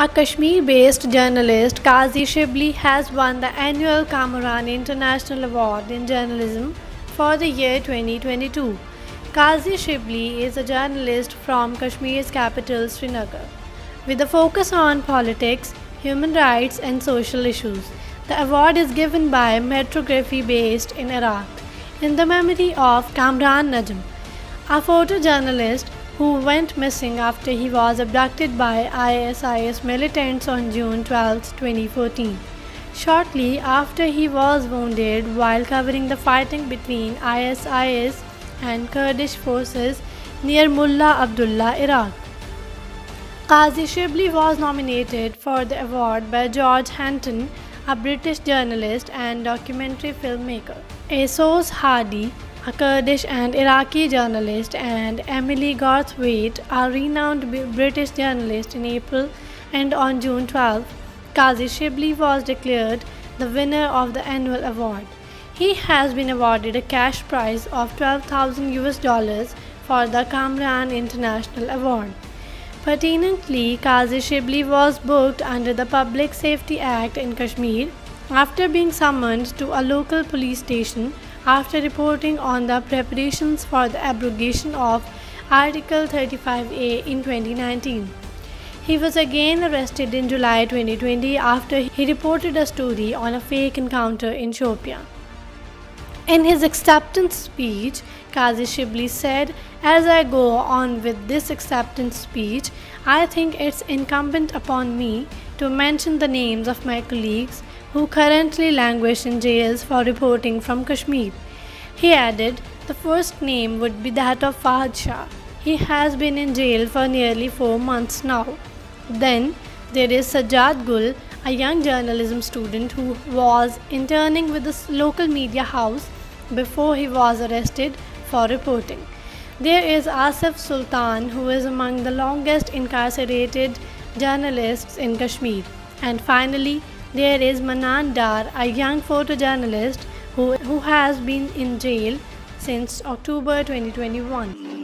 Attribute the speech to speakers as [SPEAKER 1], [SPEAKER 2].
[SPEAKER 1] A Kashmir based journalist, Qazi Shibli, has won the annual Kamran International Award in Journalism for the year 2022. Qazi Shibli is a journalist from Kashmir's capital, Srinagar. With a focus on politics, human rights, and social issues, the award is given by Metrography based in Iraq in the memory of Kamran Najm, a photojournalist who went missing after he was abducted by ISIS militants on June 12, 2014. Shortly after he was wounded while covering the fighting between ISIS and Kurdish forces near Mullah Abdullah, Iraq. Qazi Shibli was nominated for the award by George Henton, a British journalist and documentary filmmaker. Asos Hardi, a Kurdish and Iraqi journalist, and Emily Garthwaite, a renowned British journalist, in April and on June 12, Qazi Shibli was declared the winner of the annual award. He has been awarded a cash prize of 12,000 US dollars for the Kamran International Award. Pertinently, Qazi Shibli was booked under the Public Safety Act in Kashmir after being summoned to a local police station after reporting on the preparations for the abrogation of Article 35A in 2019. He was again arrested in July 2020 after he reported a story on a fake encounter in Shopian. In his acceptance speech, Qazi Shibli said, As I go on with this acceptance speech, I think it's incumbent upon me to mention the names of my colleagues who currently languish in jails for reporting from Kashmir. He added, the first name would be that of Fahad Shah. He has been in jail for nearly four months now. Then there is Sajjad Gul, a young journalism student who was interning with the local media house before he was arrested for reporting. There is Asif Sultan, who is among the longest incarcerated journalists in Kashmir. And finally, there is Manan Dar, a young photojournalist who, who has been in jail since October 2021.